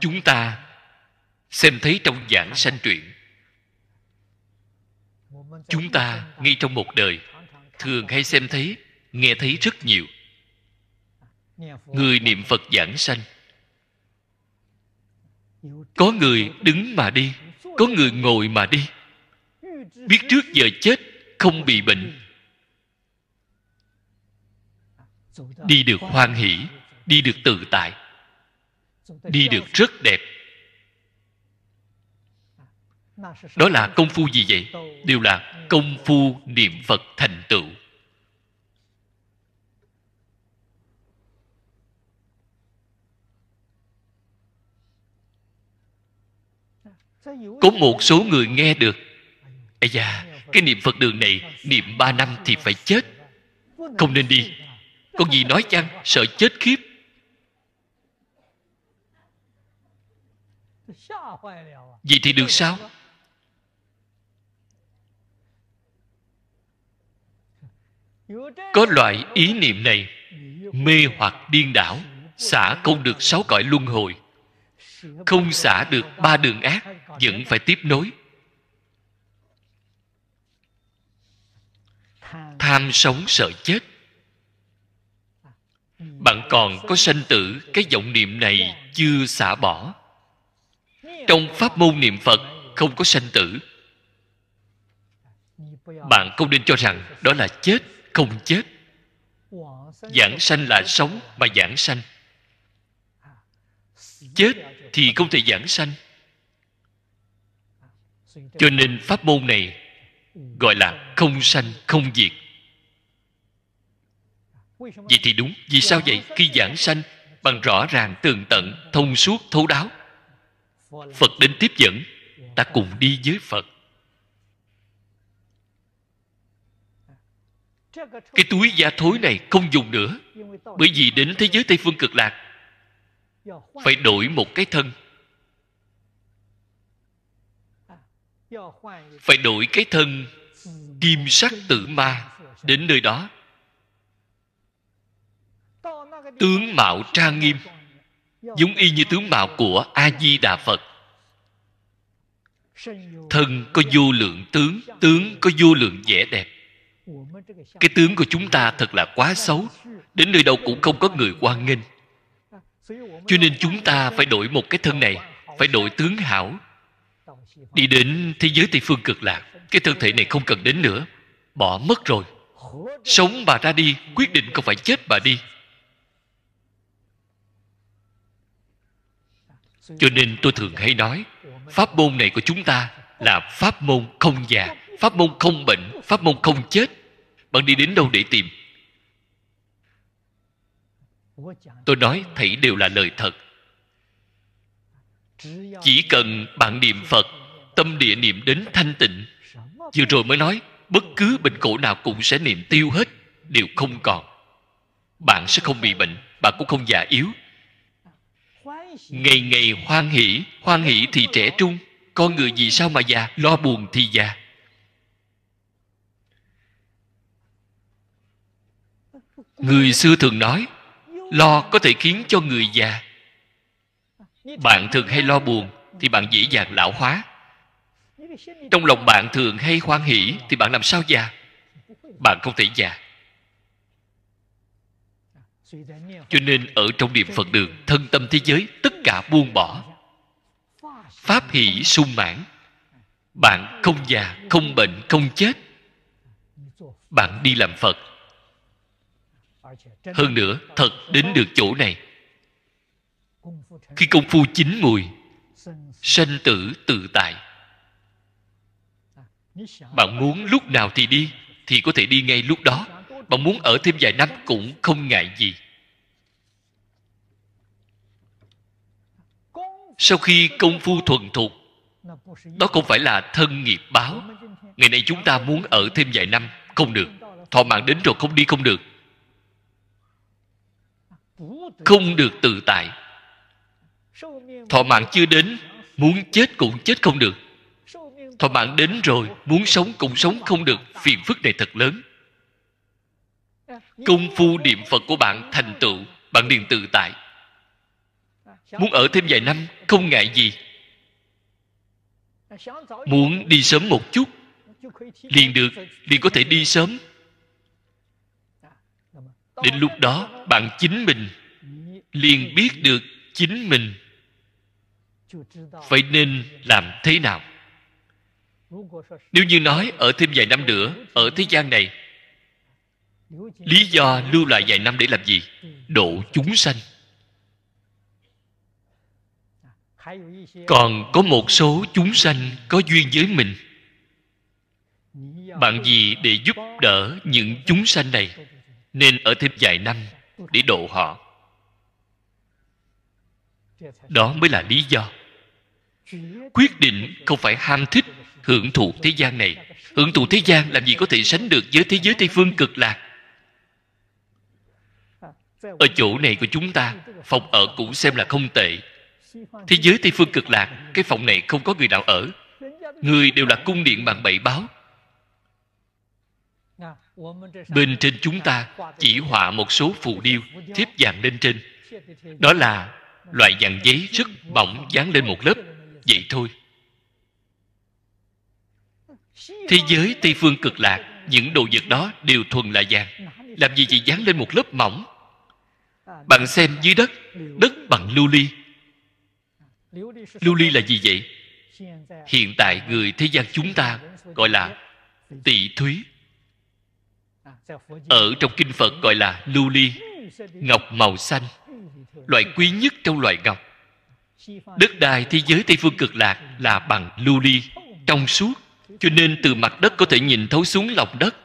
chúng ta xem thấy trong giảng sanh truyện. Chúng ta ngay trong một đời, thường hay xem thấy, nghe thấy rất nhiều. Người niệm phật giảng sanh. Có người đứng mà đi, có người ngồi mà đi. Biết trước giờ chết, không bị bệnh. Đi được hoan hỷ, đi được tự tại đi được rất đẹp. Đó là công phu gì vậy? Đều là công phu niệm phật thành tựu. Có một số người nghe được. Ây da, cái niệm phật đường này, niệm ba năm thì phải chết. Không nên đi. Con gì nói chăng? Sợ chết khiếp. Vậy thì được sao? Có loại ý niệm này, mê hoặc điên đảo, xả không được sáu cõi luân hồi. Không xả được ba đường ác, vẫn phải tiếp nối. Tham sống sợ chết. Bạn còn có sanh tử, cái vọng niệm này chưa xả bỏ trong pháp môn niệm phật không có sanh tử. Bạn không nên cho rằng đó là chết, không chết. Giảng sanh là sống mà giảng sanh. Chết thì không thể giảng sanh. Cho nên pháp môn này gọi là không sanh, không diệt. Vậy thì đúng, vì sao vậy? Khi giảng sanh bằng rõ ràng, tường tận, thông suốt, thấu đáo phật đến tiếp dẫn, ta cùng đi với phật. Cái túi da thối này không dùng nữa, bởi vì đến thế giới tây phương cực lạc, phải đổi một cái thân. Phải đổi cái thân kim sắc tử ma đến nơi đó. Tướng mạo trang nghiêm giống y như tướng mạo của a di đà phật. Thân có vô lượng tướng tướng có vô lượng vẻ đẹp. Cái tướng của chúng ta thật là quá xấu, đến nơi đâu cũng không có người quan nghênh. Cho nên chúng ta phải đổi một cái thân này, phải đổi tướng hảo. Đi đến thế giới tây phương cực lạc, cái thân thể này không cần đến nữa, bỏ mất rồi. Sống bà ra đi, quyết định không phải chết bà đi. Cho nên tôi thường hay nói, pháp môn này của chúng ta là pháp môn không già, pháp môn không bệnh, pháp môn không chết. Bạn đi đến đâu để tìm? Tôi nói thảy đều là lời thật. Chỉ cần bạn niệm phật, tâm địa niệm đến thanh tịnh, vừa rồi mới nói bất cứ bệnh cổ nào cũng sẽ niệm tiêu hết, đều không còn. Bạn sẽ không bị bệnh, bạn cũng không già yếu ngày ngày hoan hỷ hoan hỷ thì trẻ trung, con người gì sao mà già, lo buồn thì già. Người xưa thường nói, lo có thể khiến cho người già. Bạn thường hay lo buồn thì bạn dễ dàng lão hóa. Trong lòng bạn thường hay hoan hỷ thì bạn làm sao già? Bạn không thể già cho nên ở trong niệm phật đường, thân tâm thế giới, tất cả buông bỏ. Pháp hỷ sung mãn. Bạn không già, không bệnh, không chết. Bạn đi làm phật. Hơn nữa, thật đến được chỗ này. Khi công phu chín mùi, sanh tử tự tại. Bạn muốn lúc nào thì đi, thì có thể đi ngay lúc đó. Bạn muốn ở thêm vài năm cũng không ngại gì. Sau khi công phu thuần thục, đó không phải là thân nghiệp báo. Ngày nay chúng ta muốn ở thêm vài năm không được, thọ mạng đến rồi không đi không được. Không được tự tại. Thọ mạng chưa đến, muốn chết cũng chết không được. Thọ mạng đến rồi, muốn sống cũng sống không được. Phiền phức này thật lớn. Công phu niệm phật của bạn thành tựu, bạn liền tự tại muốn ở thêm vài năm, không ngại gì. Muốn đi sớm một chút, liền được, liền có thể đi sớm. Đến lúc đó, bạn chính mình liền biết được chính mình phải nên làm thế nào. Nếu như nói ở thêm vài năm nữa, ở thế gian này, lý do lưu lại vài năm để làm gì? Độ chúng sanh. Còn có một số chúng sanh có duyên với mình. Bạn gì để giúp đỡ những chúng sanh này nên ở thêm vài năm để độ họ. Đó mới là lý do. Quyết định không phải ham thích hưởng thụ thế gian này. Hưởng thụ thế gian làm gì có thể sánh được với thế giới tây phương cực lạc? Ở chỗ này của chúng ta phòng ở cũng xem là không tệ thế giới tây phương cực lạc, cái phòng này không có người nào ở. Người đều là cung điện bằng bảy báo. Bên trên chúng ta chỉ họa một số phù điêu thiếp vàng lên trên. Đó là loại vàng giấy rất mỏng dán lên một lớp, vậy thôi. Thế giới tây phương cực lạc, những đồ vật đó đều thuần là vàng. Làm gì chỉ dán lên một lớp mỏng? Bạn xem dưới đất đất bằng lưu ly lưu ly là gì vậy? Hiện tại người thế gian chúng ta gọi là tỷ thúy. Ở trong kinh phật gọi là lưu ly ngọc màu xanh, loại quý nhất trong loại ngọc. Đất đai thế giới tây phương cực lạc là bằng lưu ly trong suốt, cho nên từ mặt đất có thể nhìn thấu xuống lòng đất.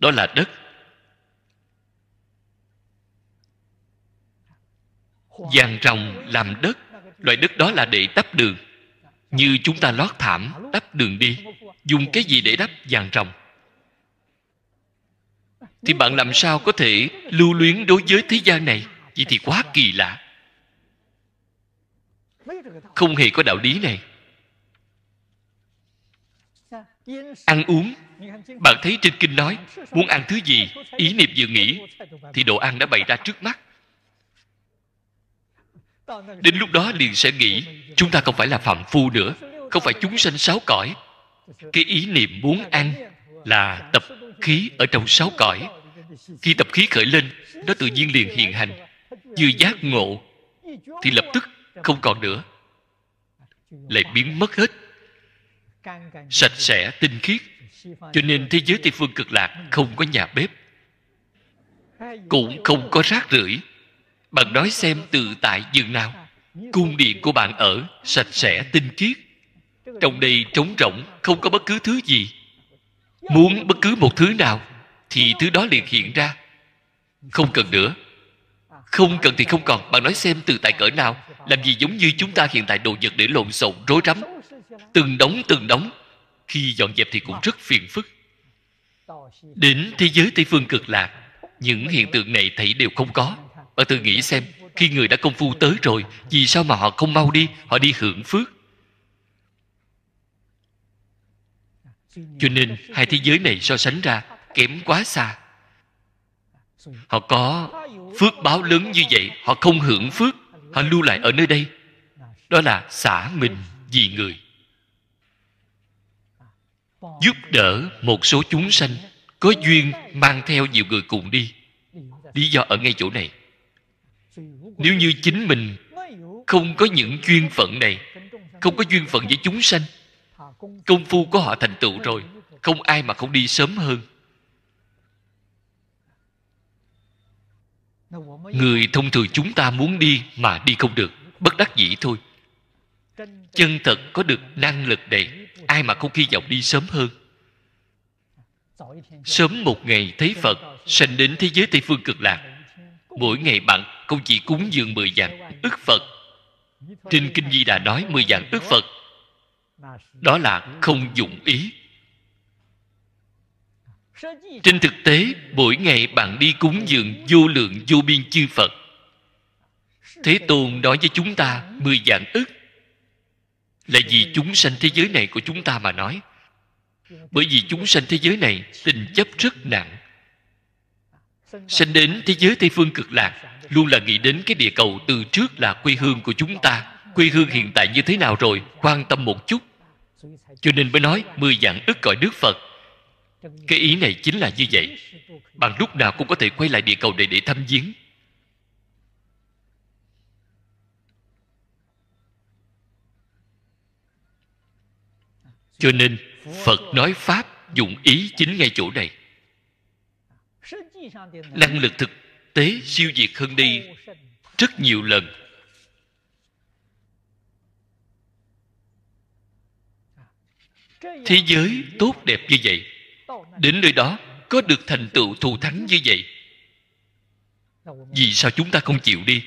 Đó là đất vàng rồng làm đất, loại đất đó là để đắp đường. Như chúng ta lót thảm, đắp đường đi. Dùng cái gì để đắp vàng rồng? Thì bạn làm sao có thể lưu luyến đối với thế gian này? Vậy thì quá kỳ lạ. Không hề có đạo lý này. Ăn uống. Bạn thấy trên kinh nói, muốn ăn thứ gì, ý niệm vừa nghĩ, thì đồ ăn đã bày ra trước mắt đến lúc đó liền sẽ nghĩ, chúng ta không phải là phạm phu nữa, không phải chúng sanh sáu cõi. Cái ý niệm muốn ăn là tập khí ở trong sáu cõi. Khi tập khí khởi lên, nó tự nhiên liền hiện hành. Vừa giác ngộ, thì lập tức không còn nữa. Lại biến mất hết. Sạch sẽ, tinh khiết. Cho nên thế giới tây phương cực lạc không có nhà bếp. Cũng không có rác rưởi bạn nói xem tự tại dường nào. Cung điện của bạn ở sạch sẽ tinh khiết. Trong đây trống rỗng, không có bất cứ thứ gì. Muốn bất cứ một thứ nào, thì thứ đó liền hiện ra. Không cần nữa. Không cần thì không còn. Bạn nói xem từ tại cỡ nào, làm gì giống như chúng ta hiện tại đồ vật để lộn xộn, rối rắm. Từng đống từng đống. Khi dọn dẹp thì cũng rất phiền phức. Đến thế giới tây phương cực lạc, những hiện tượng này thấy đều không có. Ờ, bạn tự nghĩ xem, khi người đã công phu tới rồi, vì sao mà họ không mau đi, họ đi hưởng phước? Cho nên, hai thế giới này so sánh ra kém quá xa. Họ có phước báo lớn như vậy, họ không hưởng phước, họ lưu lại ở nơi đây. Đó là xả mình vì người. Giúp đỡ một số chúng sanh có duyên mang theo nhiều người cùng đi. Lý do ở ngay chỗ này nếu như chính mình không có những duyên phận này, không có duyên phận với chúng sanh, công phu của họ thành tựu rồi, không ai mà không đi sớm hơn. Người thông thường chúng ta muốn đi mà đi không được, bất đắc dĩ thôi. Chân thật có được năng lực này, ai mà không hy vọng đi sớm hơn? Sớm một ngày thấy phật, sanh đến thế giới tây phương cực lạc. Mỗi ngày bạn không chỉ cúng dường mười vạn ức phật. Trên kinh di đà nói mười vạn ức phật. Đó là không dụng ý. Trên thực tế, mỗi ngày bạn đi cúng dường vô lượng vô biên chư phật. Thế tôn nói với chúng ta mười vạn ức là vì chúng sanh thế giới này của chúng ta mà nói. Bởi vì chúng sanh thế giới này tình chấp rất nặng sanh đến thế giới tây phương cực lạc, luôn là nghĩ đến cái địa cầu từ trước là quê hương của chúng ta. Quê hương hiện tại như thế nào rồi? Quan tâm một chút. Cho nên mới nói, mười dạng ức cõi đức phật. Cái ý này chính là như vậy. Bằng lúc nào cũng có thể quay lại địa cầu này để thăm viếng. Cho nên, phật nói pháp dụng ý chính ngay chỗ này năng lực thực tế siêu diệt hơn đi rất nhiều lần. Thế giới tốt đẹp như vậy đến nơi đó có được thành tựu thù thắng như vậy. Vì sao chúng ta không chịu đi